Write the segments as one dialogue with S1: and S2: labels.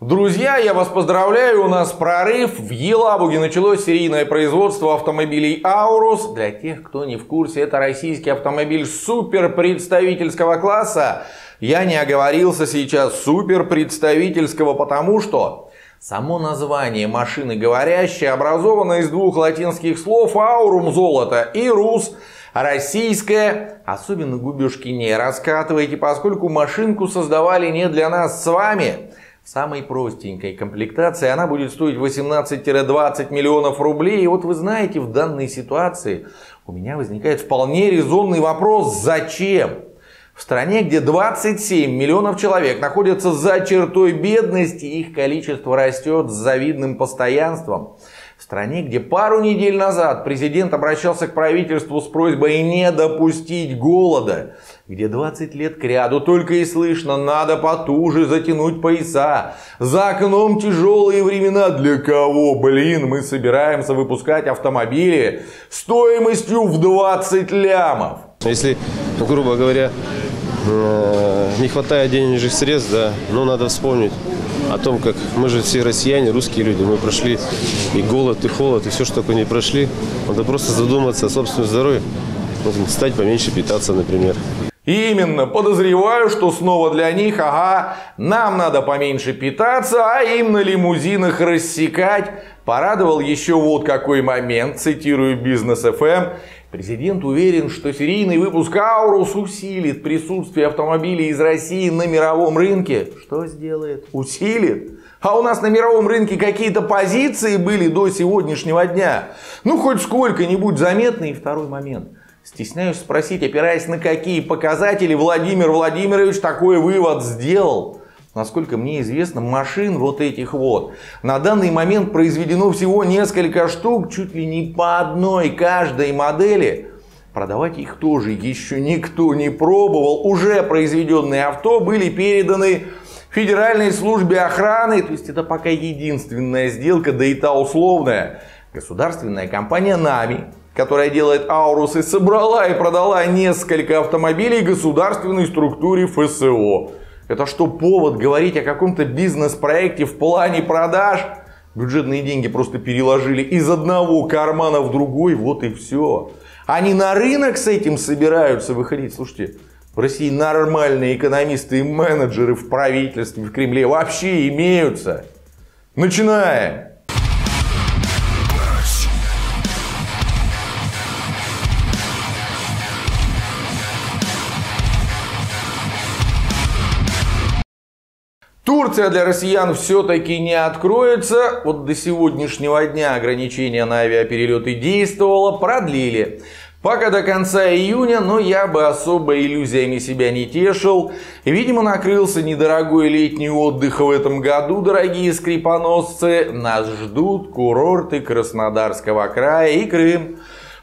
S1: Друзья, я вас поздравляю, у нас прорыв. В Елабуге началось серийное производство автомобилей Аурус. Для тех, кто не в курсе, это российский автомобиль супер представительского класса. Я не оговорился сейчас супер представительского, потому что само название машины говорящей образовано из двух латинских слов аурум золото и рус российское, особенно губежки не раскатывайте, поскольку машинку создавали не для нас с вами, самой простенькой комплектации она будет стоить 18-20 миллионов рублей. И вот вы знаете, в данной ситуации у меня возникает вполне резонный вопрос, зачем? В стране, где 27 миллионов человек находятся за чертой бедности, их количество растет с завидным постоянством. В стране, где пару недель назад президент обращался к правительству с просьбой не допустить голода, где 20 лет к ряду только и слышно «надо потуже затянуть пояса», «за окном тяжелые времена», «для кого, блин, мы собираемся выпускать автомобили стоимостью в 20 лямов».
S2: Если, грубо говоря, э, не хватает денежных средств, да, но надо вспомнить о том, как мы же все россияне, русские люди, мы прошли и голод, и холод, и все, что такое не прошли. Надо просто задуматься о собственном здоровье, стать поменьше питаться, например.
S1: Именно, подозреваю, что снова для них, ага, нам надо поменьше питаться, а им на лимузинах рассекать. Порадовал еще вот какой момент, цитирую бизнес FM. Президент уверен, что серийный выпуск Аурус усилит присутствие автомобилей из России на мировом рынке. Что сделает? Усилит. А у нас на мировом рынке какие-то позиции были до сегодняшнего дня. Ну, хоть сколько-нибудь заметный. И второй момент. Стесняюсь спросить, опираясь на какие показатели Владимир Владимирович такой вывод сделал. Насколько мне известно, машин вот этих вот на данный момент произведено всего несколько штук, чуть ли не по одной каждой модели. Продавать их тоже еще никто не пробовал. Уже произведенные авто были переданы Федеральной службе охраны. То есть это пока единственная сделка, да и та условная. Государственная компания «Нами», которая делает Аурусы, собрала и продала несколько автомобилей государственной структуре ФСО. Это что, повод говорить о каком-то бизнес-проекте в плане продаж? Бюджетные деньги просто переложили из одного кармана в другой, вот и все. Они на рынок с этим собираются выходить. Слушайте, в России нормальные экономисты и менеджеры в правительстве, в Кремле вообще имеются. Начинаем. Турция для россиян все-таки не откроется. Вот до сегодняшнего дня ограничения на авиаперелеты действовало, продлили. Пока до конца июня, но я бы особо иллюзиями себя не тешил. Видимо, накрылся недорогой летний отдых в этом году, дорогие скрипоносцы. Нас ждут курорты Краснодарского края и Крым.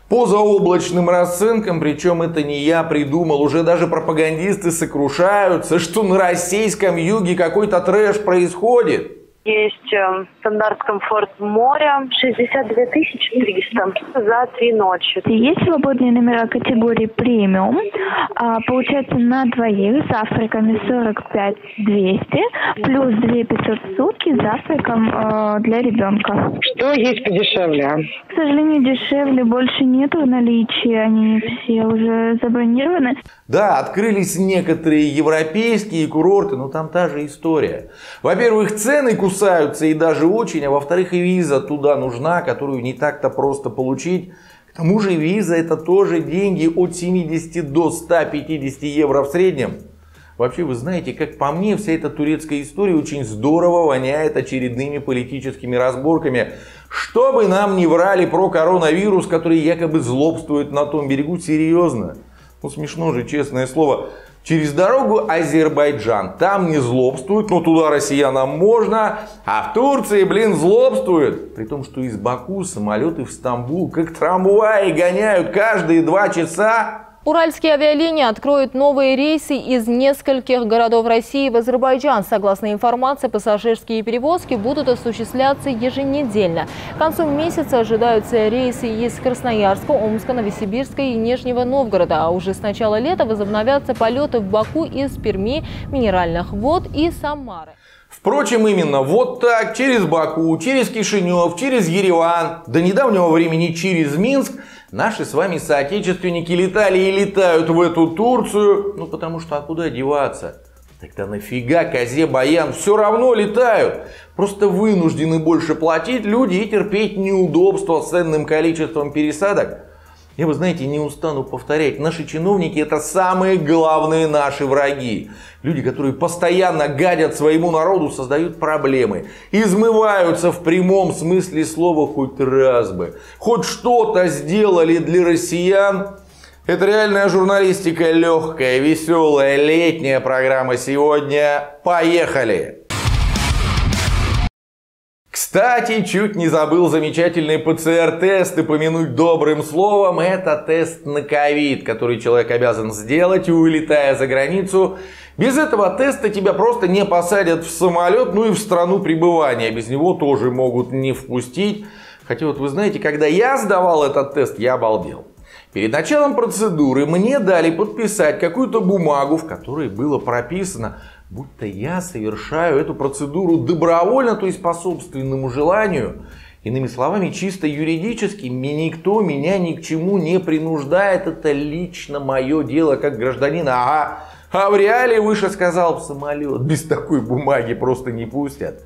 S1: По заоблачным расценкам, причем это не я придумал, уже даже пропагандисты сокрушаются, что на российском юге какой-то трэш происходит.
S3: Есть э, стандарт комфорт моря 62 300 за три ночи.
S4: Есть свободные номера категории премиум. А, получается на двоих с завтраками 45 200 плюс 2 500 в сутки с завтраком э, для ребенка.
S5: Что есть подешевле?
S4: К сожалению, дешевле больше нету в наличии. Они все уже забронированы.
S1: Да, открылись некоторые европейские курорты, но там та же история. Во-первых, цены кусаются и даже очень, а во-вторых, и виза туда нужна, которую не так-то просто получить. К тому же виза это тоже деньги от 70 до 150 евро в среднем. Вообще, вы знаете, как по мне, вся эта турецкая история очень здорово воняет очередными политическими разборками. Чтобы нам не врали про коронавирус, который якобы злобствует на том берегу, серьезно. Ну смешно же, честное слово. Через дорогу Азербайджан. Там не злобствуют, но туда россиянам можно. А в Турции, блин, злобствуют. При том, что из Баку самолеты в Стамбул как трамваи гоняют каждые два часа.
S6: Уральские авиалинии откроют новые рейсы из нескольких городов России в Азербайджан. Согласно информации, пассажирские перевозки будут осуществляться еженедельно. К концу месяца ожидаются рейсы из Красноярска, Омска, Новосибирска и Нижнего Новгорода. А уже с начала лета возобновятся полеты в Баку из Перми, Минеральных вод и Самары.
S1: Впрочем, именно вот так, через Баку, через Кишинев, через Ереван, до недавнего времени через Минск, наши с вами соотечественники летали и летают в эту Турцию. Ну, потому что а куда деваться? Тогда нафига козе баян? Все равно летают. Просто вынуждены больше платить люди и терпеть неудобства с ценным количеством пересадок. Я, вы знаете, не устану повторять, наши чиновники это самые главные наши враги. Люди, которые постоянно гадят своему народу, создают проблемы. Измываются в прямом смысле слова хоть раз бы. Хоть что-то сделали для россиян. Это реальная журналистика, легкая, веселая, летняя программа сегодня. Поехали! Кстати, чуть не забыл замечательный ПЦР-тест и помянуть добрым словом. Это тест на ковид, который человек обязан сделать, улетая за границу. Без этого теста тебя просто не посадят в самолет, ну и в страну пребывания. Без него тоже могут не впустить. Хотя вот вы знаете, когда я сдавал этот тест, я обалдел. Перед началом процедуры мне дали подписать какую-то бумагу, в которой было прописано, будто я совершаю эту процедуру добровольно, то есть по собственному желанию. Иными словами, чисто юридически никто меня ни к чему не принуждает. Это лично мое дело как гражданина. Ага. А в реале выше сказал в самолет. Без такой бумаги просто не пустят.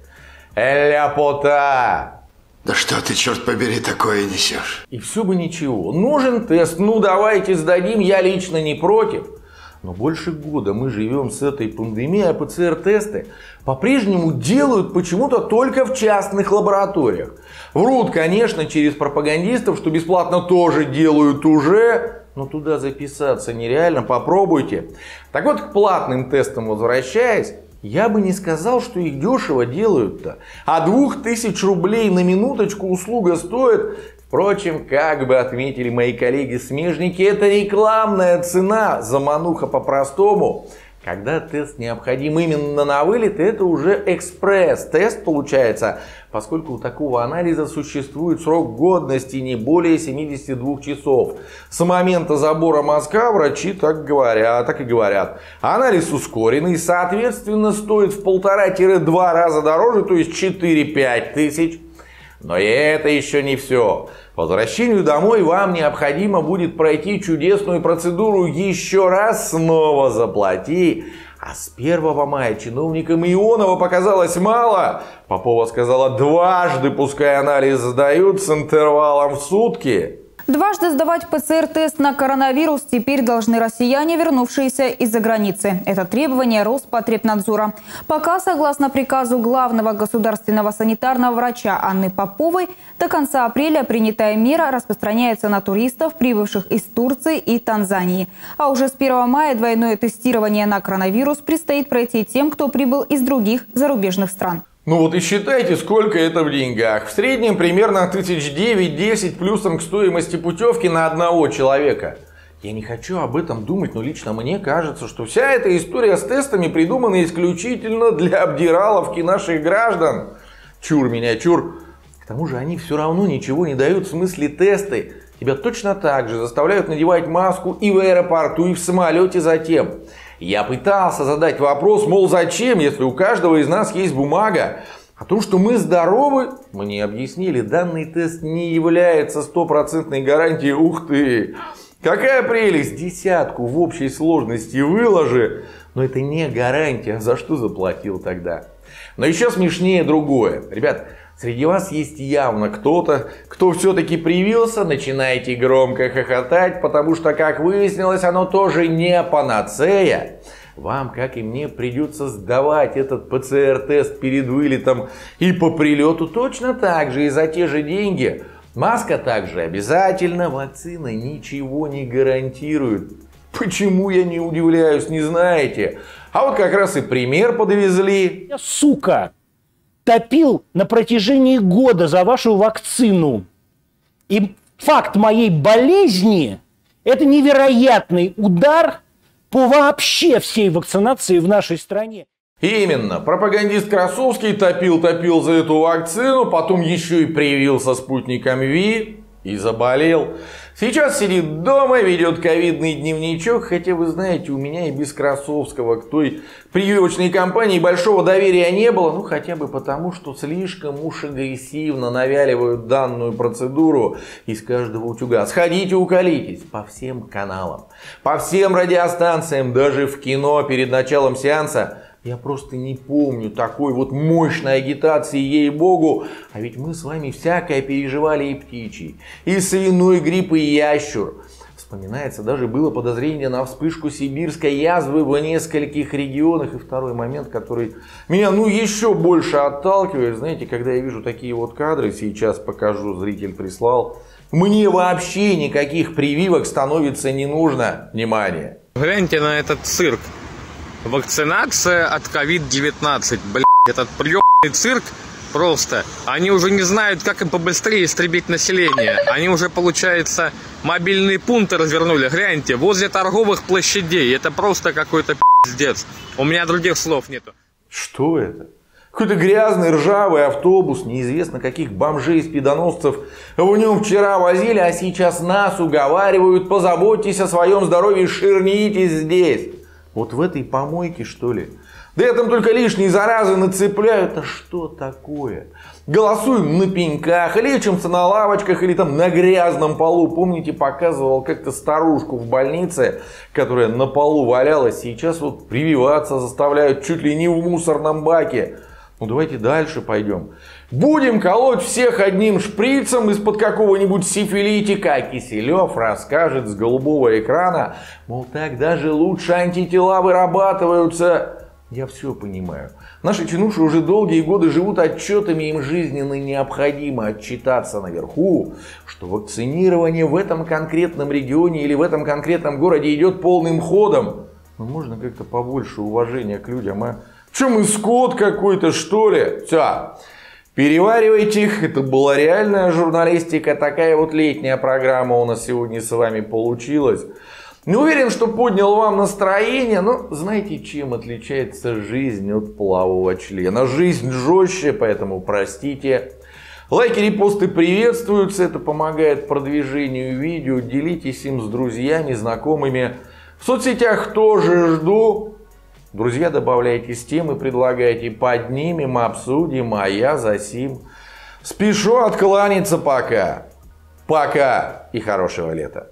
S1: Ляпота!
S5: Да что ты, черт побери, такое несешь?
S1: И все бы ничего. Нужен тест, ну давайте сдадим, я лично не против. Но больше года мы живем с этой пандемией, а ПЦР-тесты по-прежнему делают почему-то только в частных лабораториях. Врут, конечно, через пропагандистов, что бесплатно тоже делают уже, но туда записаться нереально, попробуйте. Так вот, к платным тестам возвращаясь, я бы не сказал, что их дешево делают-то. А двух тысяч рублей на минуточку услуга стоит. Впрочем, как бы отметили мои коллеги-смежники, это рекламная цена, замануха по-простому. Когда тест необходим именно на вылет, это уже экспресс-тест получается, поскольку у такого анализа существует срок годности не более 72 часов. С момента забора мазка врачи так говорят, так и говорят. Анализ ускоренный, соответственно, стоит в полтора-два раза дороже, то есть 4-5 тысяч. Но и это еще не все. По возвращению домой вам необходимо будет пройти чудесную процедуру еще раз снова заплати. А с 1 мая чиновникам Ионова показалось мало. Попова сказала дважды, пускай анализ сдают с интервалом в сутки.
S7: Дважды сдавать ПЦР-тест на коронавирус теперь должны россияне, вернувшиеся из-за границы. Это требование Роспотребнадзора. Пока, согласно приказу главного государственного санитарного врача Анны Поповой, до конца апреля принятая мера распространяется на туристов, прибывших из Турции и Танзании. А уже с 1 мая двойное тестирование на коронавирус предстоит пройти тем, кто прибыл из других зарубежных стран.
S1: Ну вот и считайте, сколько это в деньгах. В среднем примерно тысяч девять-десять плюсом к стоимости путевки на одного человека. Я не хочу об этом думать, но лично мне кажется, что вся эта история с тестами придумана исключительно для обдираловки наших граждан. Чур меня, чур. К тому же они все равно ничего не дают в смысле тесты. Тебя точно так же заставляют надевать маску и в аэропорту, и в самолете затем. Я пытался задать вопрос, мол, зачем, если у каждого из нас есть бумага. О том, что мы здоровы, мне объяснили, данный тест не является стопроцентной гарантией. Ух ты! Какая прелесть! Десятку в общей сложности выложи. Но это не гарантия. За что заплатил тогда? Но еще смешнее другое. Ребят, Среди вас есть явно кто-то, кто все-таки привился, начинаете громко хохотать, потому что, как выяснилось, оно тоже не панацея. Вам, как и мне, придется сдавать этот ПЦР-тест перед вылетом и по прилету точно так же и за те же деньги. Маска также обязательно, вакцина ничего не гарантирует. Почему я не удивляюсь, не знаете? А вот как раз и пример подвезли.
S8: Сука! Топил на протяжении года за вашу вакцину. И факт моей болезни – это невероятный удар по вообще всей вакцинации в нашей стране.
S1: Именно. Пропагандист Красовский топил-топил за эту вакцину, потом еще и привился спутником ВИ. и заболел. Сейчас сидит дома, ведет ковидный дневничок, хотя вы знаете, у меня и без Красовского к той прививочной кампании большого доверия не было, ну хотя бы потому, что слишком уж агрессивно навяливают данную процедуру из каждого утюга. Сходите уколитесь по всем каналам, по всем радиостанциям, даже в кино перед началом сеанса я просто не помню такой вот мощной агитации, ей-богу. А ведь мы с вами всякое переживали и птичий, и свиной грипп, и ящур. Вспоминается, даже было подозрение на вспышку сибирской язвы в нескольких регионах. И второй момент, который меня ну еще больше отталкивает, знаете, когда я вижу такие вот кадры, сейчас покажу, зритель прислал, мне вообще никаких прививок становится не нужно. Внимание.
S9: Гляньте на этот цирк. Вакцинация от COVID-19. Блять, этот приемный цирк просто. Они уже не знают, как им побыстрее истребить население. Они уже, получается, мобильные пункты развернули. Гляньте, возле торговых площадей. Это просто какой-то пиздец. У меня других слов нету.
S1: Что это? Какой-то грязный, ржавый автобус, неизвестно каких бомжей, спидоносцев в нем вчера возили, а сейчас нас уговаривают, позаботьтесь о своем здоровье, ширнитесь здесь. Вот в этой помойке, что ли? Да я там только лишние заразы нацепляю. Это что такое? Голосуем на пеньках, лечимся на лавочках или там на грязном полу. Помните, показывал как-то старушку в больнице, которая на полу валялась. Сейчас вот прививаться заставляют чуть ли не в мусорном баке. Ну давайте дальше пойдем. Будем колоть всех одним шприцем из-под какого-нибудь сифилитика. Киселев расскажет с голубого экрана, мол, так даже лучше антитела вырабатываются. Я все понимаю. Наши чинуши уже долгие годы живут отчетами, им жизненно необходимо отчитаться наверху, что вакцинирование в этом конкретном регионе или в этом конкретном городе идет полным ходом. Ну, можно как-то побольше уважения к людям, а? Чем мы скот какой-то, что ли? Все. Переваривайте их. Это была реальная журналистика. Такая вот летняя программа у нас сегодня с вами получилась. Не уверен, что поднял вам настроение, но знаете, чем отличается жизнь от полового члена? Жизнь жестче, поэтому простите. Лайки, репосты приветствуются, это помогает продвижению видео. Делитесь им с друзьями, знакомыми. В соцсетях тоже жду. Друзья, добавляйте темы, предлагайте, поднимем, обсудим, а я за сим. Спешу откланяться пока. Пока и хорошего лета.